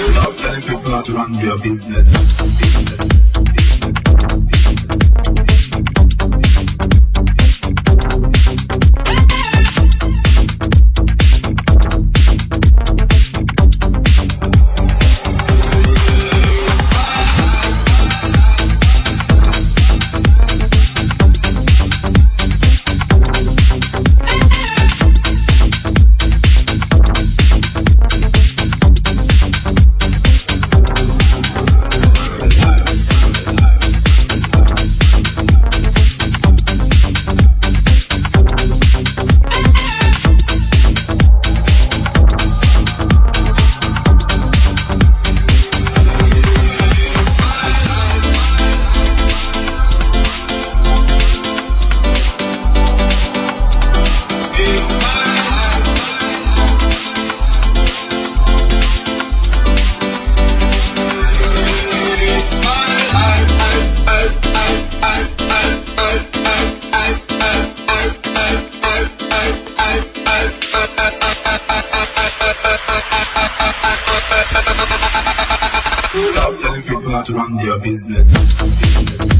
Stop telling people how to run their business. Stop telling people how to run their business. business.